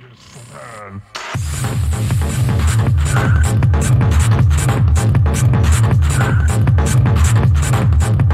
Thank you.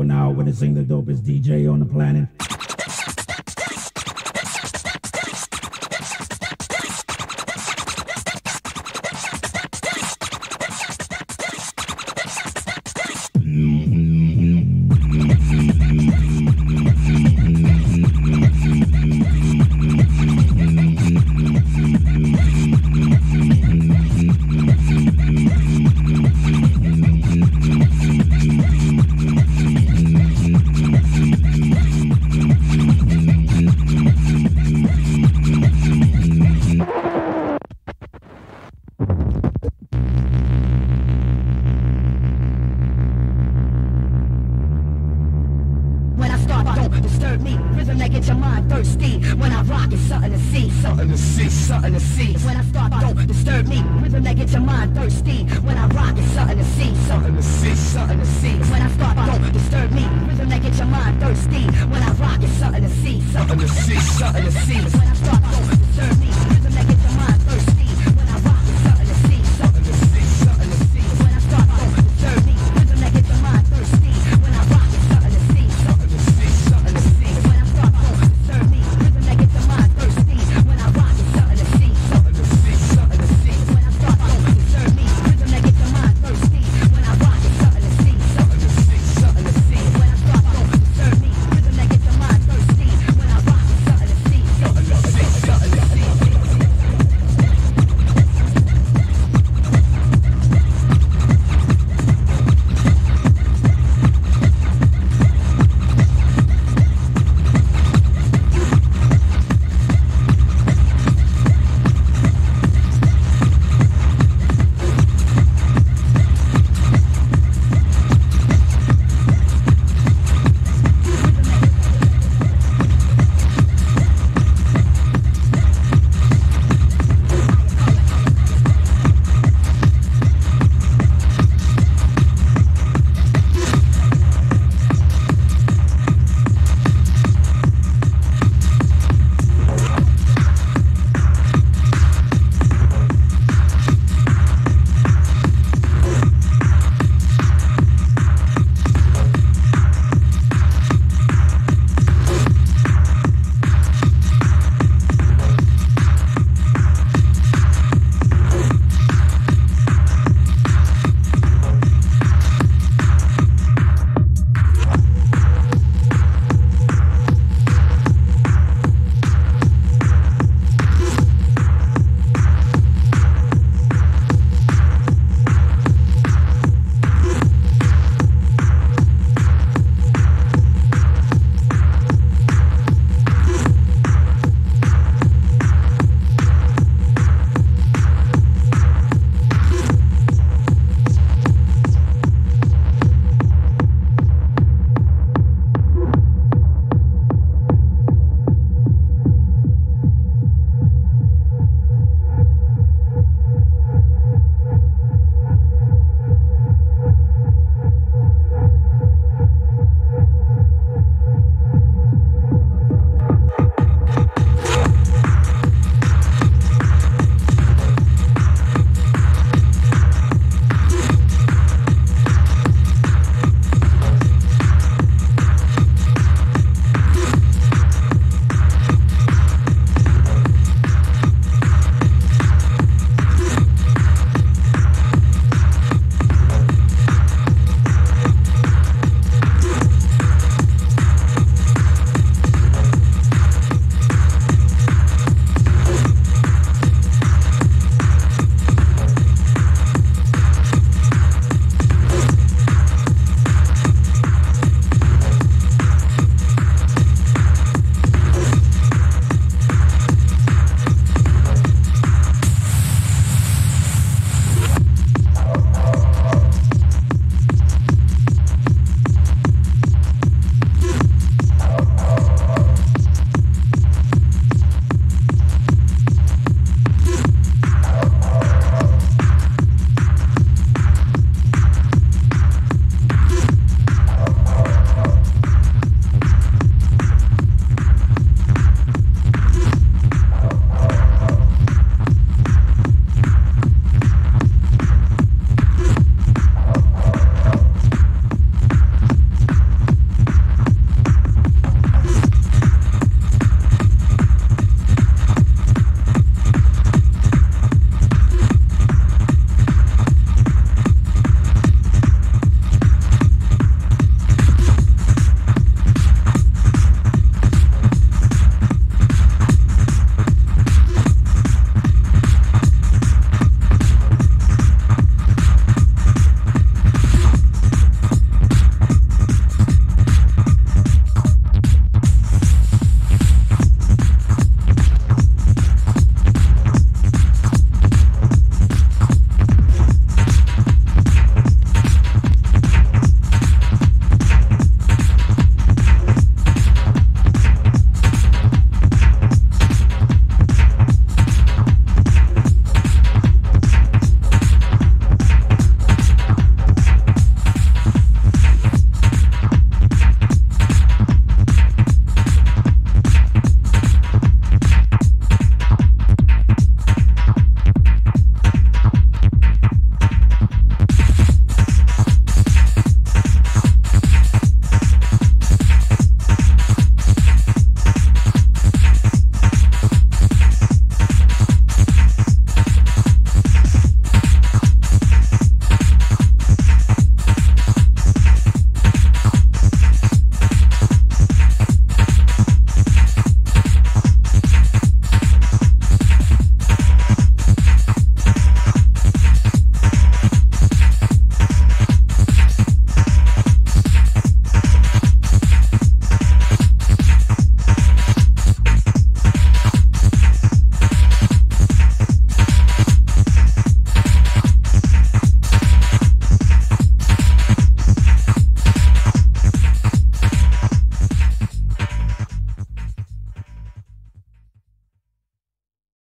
are now witnessing the dopest DJ on the planet. disturb me. Rhythm that gets your mind thirsty. When I rock, it's something to see. Something to see. Something to see. When I start, don't disturb me. Rhythm that gets your mind thirsty. When I rock, it's something to see. Something to see. Something to see. When I start, don't disturb me. Rhythm that gets your mind thirsty. When I rock, it's something to see. Something to see. Something to see. When I start, don't disturb me. Rhythm that gets your mind